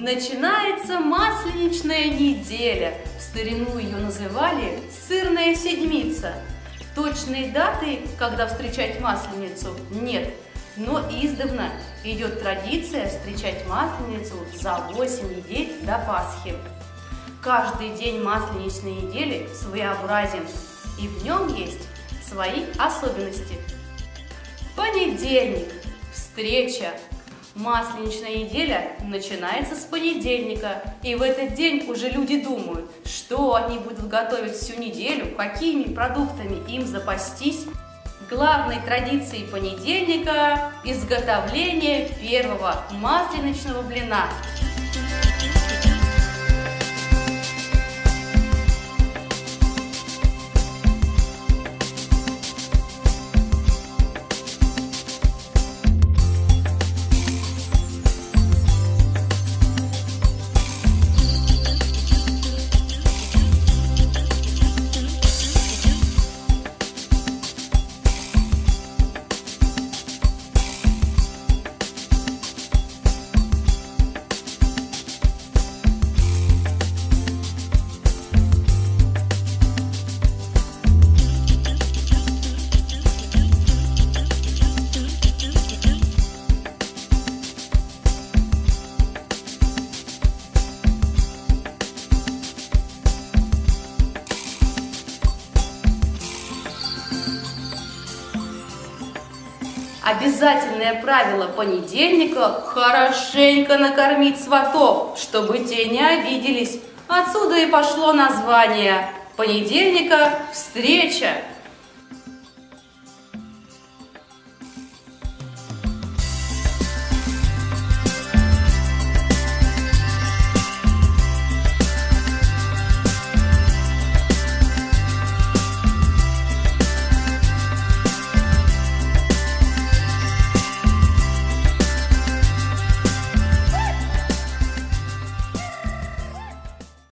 Начинается масленичная неделя. В старину ее называли сырная седмица. Точной даты, когда встречать масленицу, нет. Но издавна идет традиция встречать масленицу за 8 недель до Пасхи. Каждый день масленичной недели своеобразен, и в нем есть свои особенности. Понедельник. Встреча. Масленичная неделя начинается с понедельника, и в этот день уже люди думают, что они будут готовить всю неделю, какими продуктами им запастись. Главной традицией понедельника – изготовление первого масленичного блина – Обязательное правило понедельника – хорошенько накормить сватов, чтобы те не обиделись. Отсюда и пошло название понедельника – встреча.